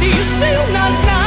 nadie, sei un now.